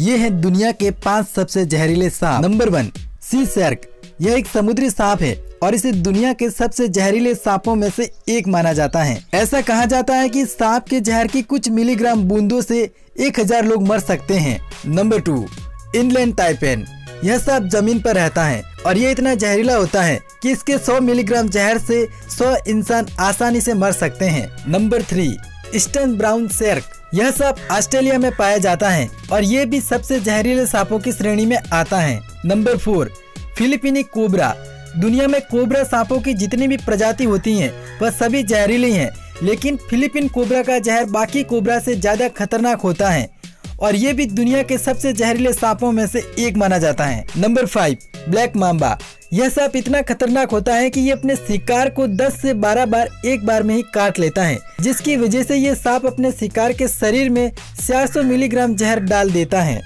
ये है दुनिया के पाँच सबसे जहरीले सांप। नंबर वन सी सर्क यह एक समुद्री सांप है और इसे दुनिया के सबसे जहरीले सांपों में से एक माना जाता है। ऐसा कहा जाता है कि सांप के जहर की कुछ मिलीग्राम बूंदों से एक हज़ार लोग मर सकते हैं। नंबर टू इनलैंड टाइपेन यह सांप ज़मीन पर रहता है और ये इतना जहरीला होता है कि इसके 100 मिलीग्राम जहर से 100 इंसान आसानी से मर सकते हैं। नंबर थ्री ईस्टर्न ब्राउन शेर्क यह सांप ऑस्ट्रेलिया में पाया जाता है और ये भी सबसे जहरीले सांपों की श्रेणी में आता है। Number four, Philippine cobra. दुनिया में कोबरा सांपों की जितनी भी प्रजाति होती हैं, वह सभी जहरीली हैं, लेकिन फिलिपिन कोबरा का जहर बाकी कोबरा से ज़्यादा खतरनाक होता है और ये भी दुनिया के सबसे जहरीले सांपों में से एक माना जाता है। Number five, black mamba. यह सांप इतना खतरनाक होता है कि ये अपने शिकार को 10 से 12 बार एक बार में ही काट लेता है, जिसकी वजह से ये सांप अपने शिकार के शरीर में 400 मिलीग्राम जहर डाल देता है।